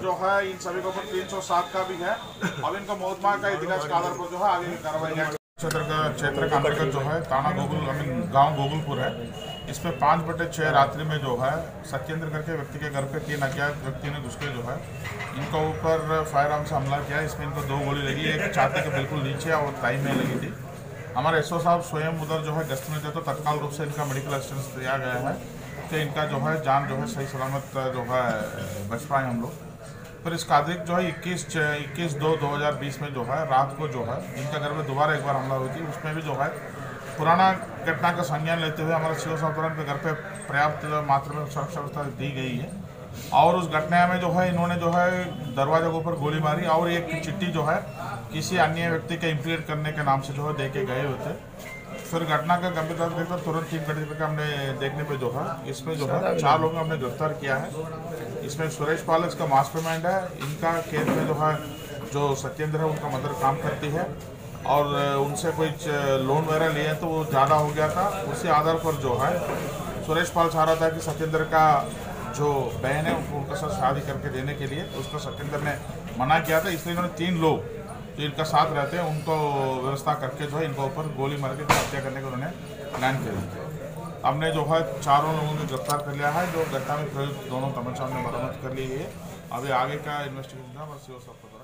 जो है, इन सभी के ऊपर तीन सौ सात का भी है। अब इनका मोहतमा का इतिहास के आधार पर जो है, आगे कार्रवाई क्षेत्र का क्षेत्र का अंतर्गत जो है ताना गोकुल आई मीन गाँव गोकुलपुर है। इसमें पाँच बटे छः रात्रि में जो है, सत्येंद्र करके व्यक्ति के घर पे तीन अज्ञात व्यक्ति ने घुस के जो है, इनके ऊपर फायर आर्म से हमला किया। इसमें इनको दो गोली लगी, एक छाती के बिल्कुल नीचे और ताई में लगी थी। हमारे एसओ साहब स्वयं उधर जो है, गश्त में थे तो तत्काल रूप से इनका मेडिकल असिस्टेंस दिया गया है। कि इनका जो है जान जो है सही सलामत जो है बच पाए हम लोग। फिर इसका अधिक जो है इक्कीस इक्कीस दो दो हज़ार बीस में जो है, रात को जो है, इनका घर में दोबारा एक बार हमला हुई थी। उसमें भी जो है, पुराना घटना का संज्ञान लेते हुए हमारे शिव सावतरण के घर पे पर्याप्त मात्रा में सुरक्षा व्यवस्था दी गई है। और उस घटना में जो है, इन्होंने जो है, दरवाजे के ऊपर गोली मारी और एक चिट्ठी जो है, किसी अन्य व्यक्ति के इम्प्लीट करने के नाम से जो है, दे के गए हुए थे। फिर घटना का गंभीरता देखकर तुरंत टीम गठित करके हमने देखने पे जो है इसमें जो है चार लोगों को हमने गिरफ़्तार किया है। इसमें सुरेश पाल इसका मास्टर माइंड है, इनका केस में जो है, जो सत्येंद्र है, उनका मदर काम करती है। और उनसे कोई लोन वगैरह लिए तो वो ज़्यादा हो गया था। उसी आधार पर जो है, सुरेश पाल चाह रहा था कि सत्येंद्र का जो बहन है, उनको उनके साथ शादी करके देने के लिए, उसको सत्येंद्र ने मना किया था। इसलिए इन्होंने तीन लोग जो इनका साथ रहते हैं, उनको व्यवस्था करके जो है इनके ऊपर गोली मार के हत्या करने का उन्होंने प्लान किया हमने जो है चारों लोगों को गिरफ़्तार कर लिया है, जो घटना में प्रयुक्त दोनों तमंचा हमने मरम्मत कर ली है। अभी आगे का इन्वेस्टिगेशन था बस वो सब पता